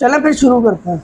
चले फिर शुरू करते हैं।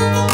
Música